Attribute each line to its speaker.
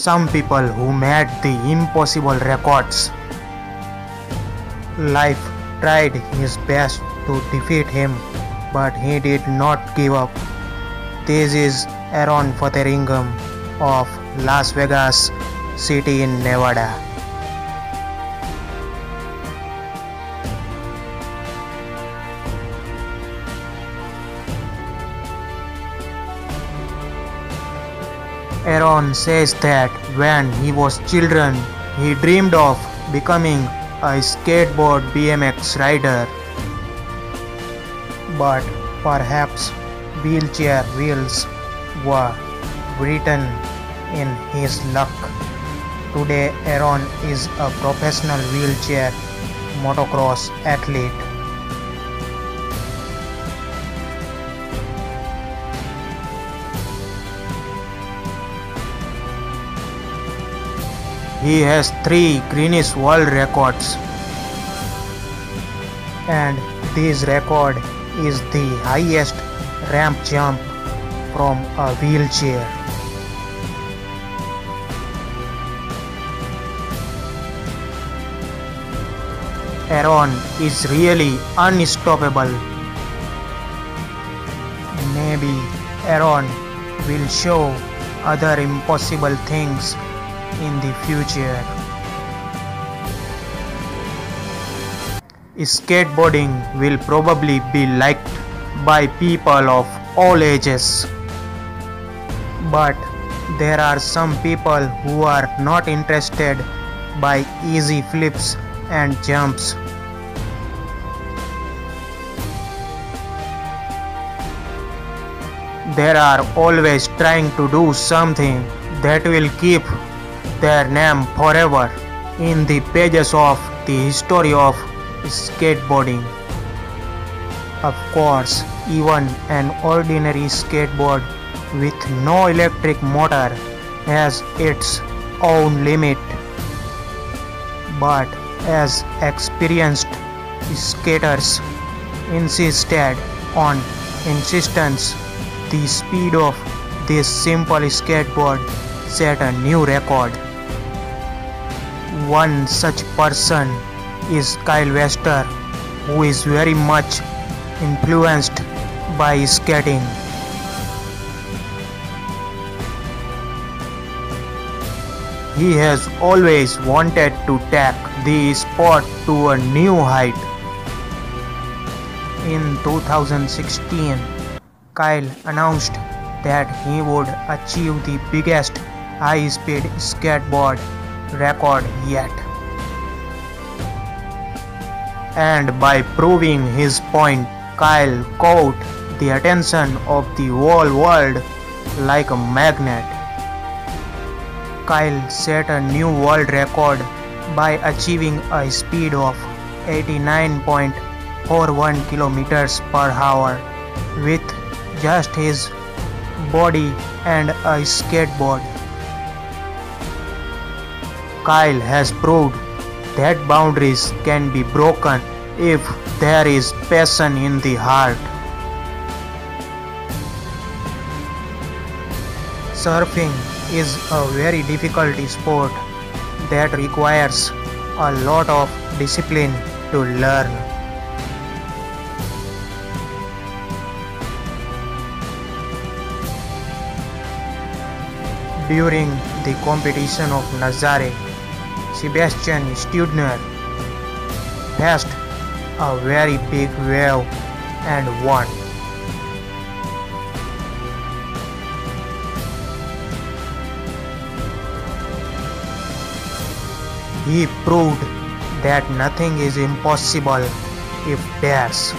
Speaker 1: some people who made the impossible records. Life tried his best to defeat him, but he did not give up. This is Aaron Fotheringham of Las Vegas City in Nevada. Aaron says that when he was children, he dreamed of becoming a skateboard BMX rider. But perhaps wheelchair wheels were written in his luck. Today, Aaron is a professional wheelchair motocross athlete. He has three Guinness World Records, and this record is the highest ramp jump from a wheelchair. Aaron is really unstoppable. Maybe Aaron will show other impossible things in the future. Skateboarding will probably be liked by people of all ages. But there are some people who are not interested by easy flips and jumps. They are always trying to do something that will keep their name forever in the pages of the history of skateboarding. Of course, even an ordinary skateboard with no electric motor has its own limit. But as experienced skaters insisted on insistence, the speed of this simple skateboard set a new record. One such person is Kyle Wester, who is very much influenced by skating. He has always wanted to take the sport to a new height. In 2016, Kyle announced that he would achieve the biggest high speed skateboard record yet. And by proving his point, Kyle caught the attention of the whole world like a magnet. Kyle set a new world record by achieving a speed of 89.41 kilometers per hour with just his body and a skateboard. Kyle has proved that boundaries can be broken if there is passion in the heart. Surfing is a very difficult sport that requires a lot of discipline to learn. During the competition of Nazare, Sebastian Steudtner faced a very big wave and won. He proved that nothing is impossible if dares.